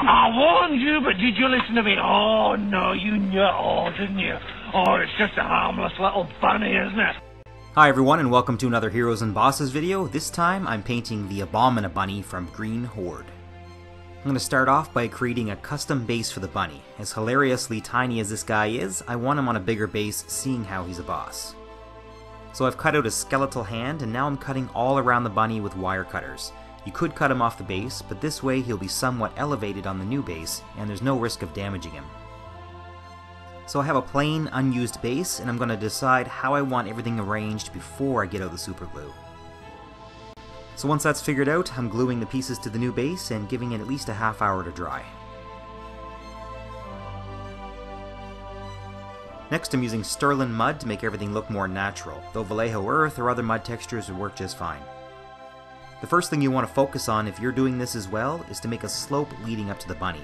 I warned you, but did you listen to me? Oh, no, you knew it all, didn't you? Oh, it's just a harmless little bunny, isn't it? Hi everyone and welcome to another Heroes and Bosses video. This time I'm painting the Abominabunny from Green Horde. I'm going to start off by creating a custom base for the bunny. As hilariously tiny as this guy is, I want him on a bigger base seeing how he's a boss. So I've cut out a skeletal hand and now I'm cutting all around the bunny with wire cutters. You could cut him off the base, but this way he'll be somewhat elevated on the new base and there's no risk of damaging him. So I have a plain, unused base, and I'm going to decide how I want everything arranged before I get out the super glue. So once that's figured out, I'm gluing the pieces to the new base and giving it at least a half hour to dry. Next I'm using Stirland mud to make everything look more natural, though Vallejo earth or other mud textures would work just fine. The first thing you want to focus on if you're doing this as well is to make a slope leading up to the bunny.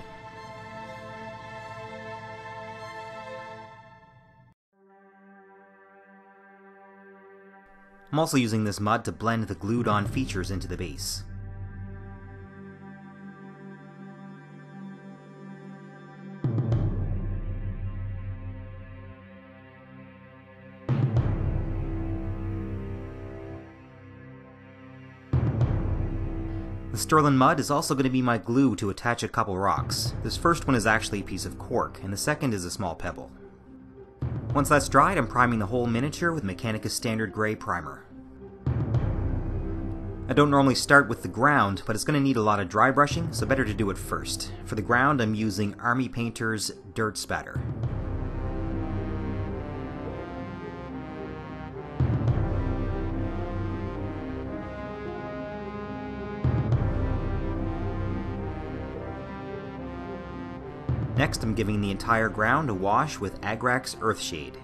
I'm also using this mud to blend the glued on features into the base. The Stirland mud is also going to be my glue to attach a couple rocks. This first one is actually a piece of cork, and the second is a small pebble. Once that's dried, I'm priming the whole miniature with Mechanicus Standard Grey Primer. I don't normally start with the ground, but it's going to need a lot of dry brushing, so better to do it first. For the ground, I'm using Army Painter's Dirt Spatter. Next, I'm giving the entire ground a wash with Agrax Earthshade.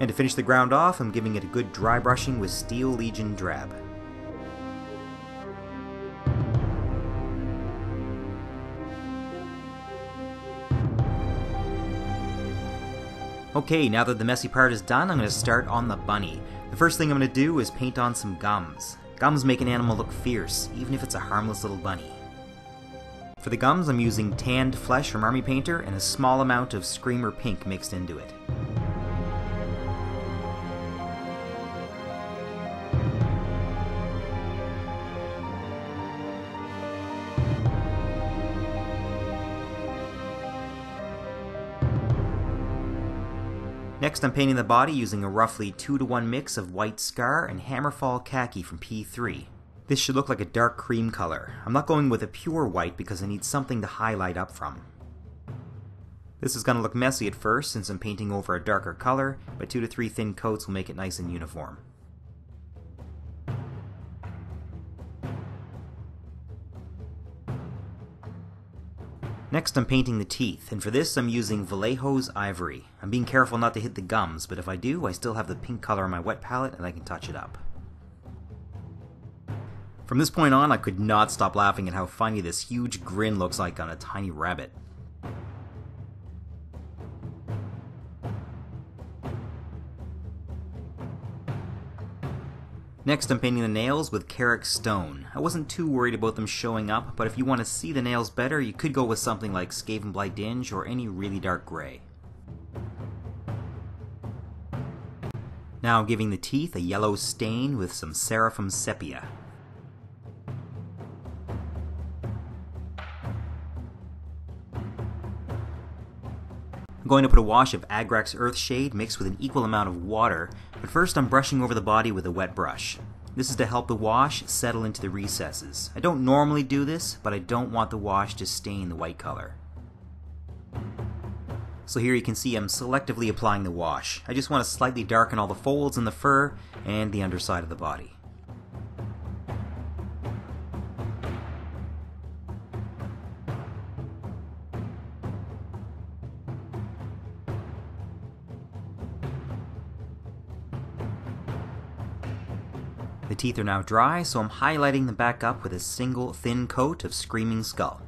And to finish the ground off, I'm giving it a good dry brushing with Steel Legion Drab. Okay, now that the messy part is done, I'm going to start on the bunny. The first thing I'm going to do is paint on some gums. Gums make an animal look fierce, even if it's a harmless little bunny. For the gums, I'm using tanned flesh from Army Painter and a small amount of Screamer Pink mixed into it. Next I'm painting the body using a roughly 2 to 1 mix of white scar and Hammerfall khaki from P3. This should look like a dark cream color. I'm not going with a pure white because I need something to highlight up from. This is going to look messy at first since I'm painting over a darker color, but 2 to 3 thin coats will make it nice and uniform. Next I'm painting the teeth, and for this I'm using Vallejo's Ivory. I'm being careful not to hit the gums, but if I do, I still have the pink color on my wet palette and I can touch it up. From this point on, I could not stop laughing at how funny this huge grin looks like on a tiny rabbit. Next I'm painting the nails with Karak Stone. I wasn't too worried about them showing up, but if you want to see the nails better, you could go with something like Skavenblight Dinge or any really dark grey. Now I'm giving the teeth a yellow stain with some Seraphim Sepia. I'm going to put a wash of Agrax Earthshade mixed with an equal amount of water, but first I'm brushing over the body with a wet brush. This is to help the wash settle into the recesses. I don't normally do this, but I don't want the wash to stain the white color. So here you can see I'm selectively applying the wash. I just want to slightly darken all the folds in the fur and the underside of the body. teeth are now dry, so I'm highlighting them back up with a single thin coat of Screaming Skull.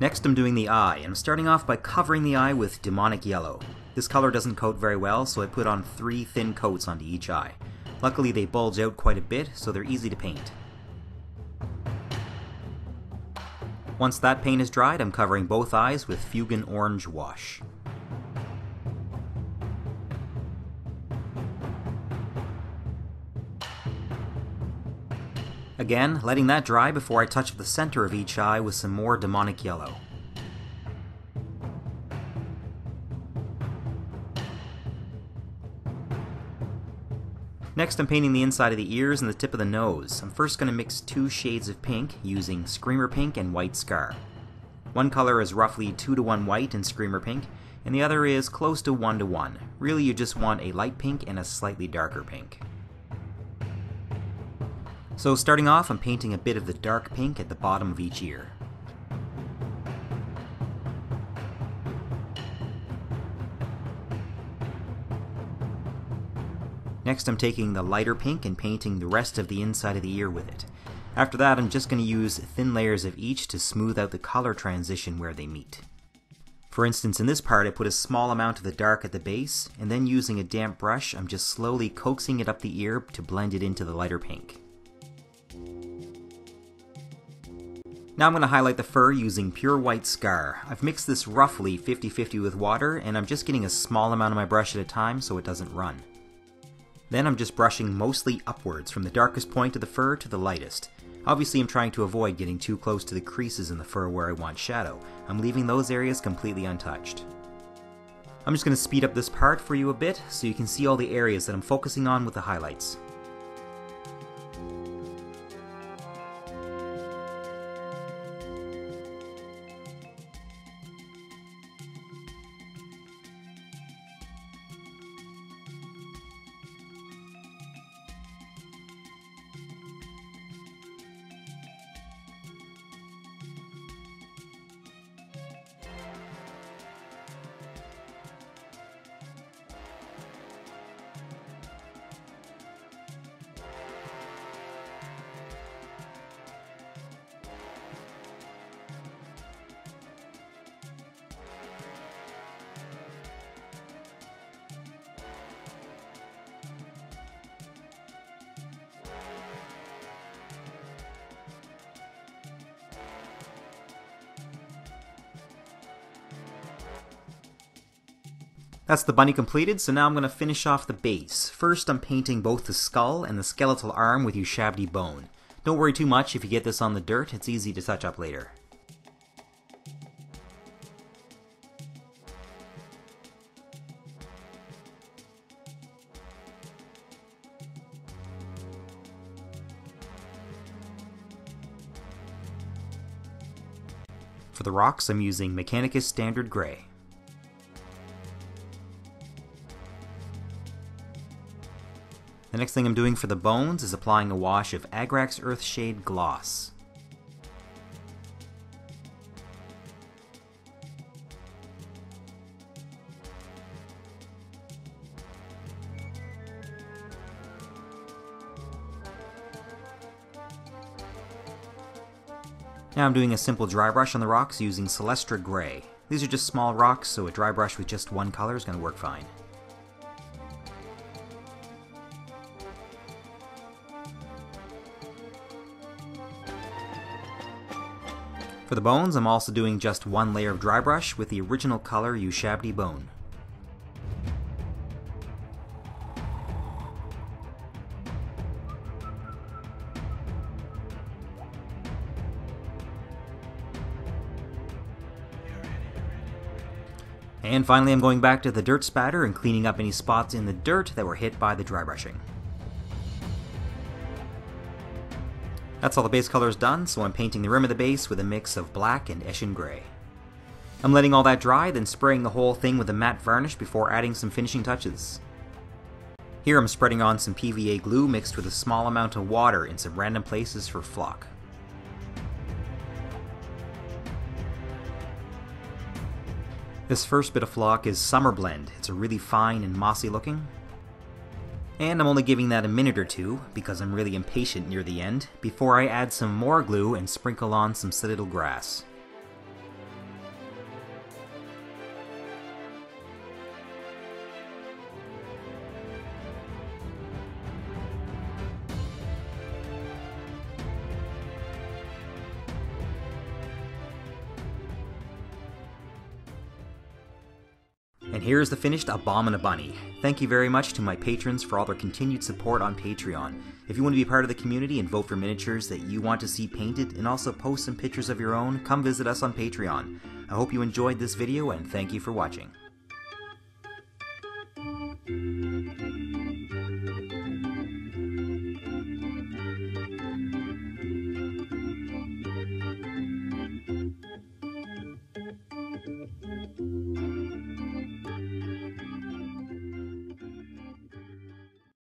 Next I'm doing the eye, and I'm starting off by covering the eye with Daemonic Yellow. This color doesn't coat very well, so I put on three thin coats onto each eye. Luckily they bulge out quite a bit, so they're easy to paint. Once that paint is dried, I'm covering both eyes with Fuegan Orange Wash. Again, letting that dry before I touch the center of each eye with some more daemonic yellow. Next I'm painting the inside of the ears and the tip of the nose. I'm first going to mix two shades of pink using Screamer Pink and White Scar. One color is roughly 2 to 1 white and Screamer Pink, and the other is close to 1 to 1. Really you just want a light pink and a slightly darker pink. So starting off I'm painting a bit of the dark pink at the bottom of each ear. Next I'm taking the lighter pink and painting the rest of the inside of the ear with it. After that I'm just going to use thin layers of each to smooth out the color transition where they meet. For instance, in this part I put a small amount of the dark at the base, and then using a damp brush I'm just slowly coaxing it up the ear to blend it into the lighter pink. Now I'm going to highlight the fur using Pure White Scar. I've mixed this roughly 50-50 with water, and I'm just getting a small amount of my brush at a time so it doesn't run. Then I'm just brushing mostly upwards from the darkest point of the fur to the lightest. Obviously I'm trying to avoid getting too close to the creases in the fur where I want shadow. I'm leaving those areas completely untouched. I'm just going to speed up this part for you a bit so you can see all the areas that I'm focusing on with the highlights. That's the bunny completed, so now I'm going to finish off the base. First, I'm painting both the skull and the skeletal arm with Ushabti bone. Don't worry too much if you get this on the dirt, it's easy to touch up later. For the rocks, I'm using Mechanicus Standard Grey. The next thing I'm doing for the bones is applying a wash of Agrax Earthshade Gloss. Now I'm doing a simple dry brush on the rocks using Celestra Grey. These are just small rocks, so a dry brush with just one color is going to work fine. For the bones, I'm also doing just one layer of dry brush with the original color Ushabti bone. And finally I'm going back to the dirt spatter and cleaning up any spots in the dirt that were hit by the dry brushing. That's all the base colors done, so I'm painting the rim of the base with a mix of black and Eshin Grey. I'm letting all that dry, then spraying the whole thing with a matte varnish before adding some finishing touches. Here I'm spreading on some PVA glue mixed with a small amount of water in some random places for flock. This first bit of flock is Summer Blend. It's a really fine and mossy looking, and I'm only giving that a minute or two, because I'm really impatient near the end, before I add some more glue and sprinkle on some citadel grass. And here's the finished Abominabunny. Thank you very much to my patrons for all their continued support on Patreon. If you want to be part of the community and vote for miniatures that you want to see painted and also post some pictures of your own, come visit us on Patreon. I hope you enjoyed this video and thank you for watching.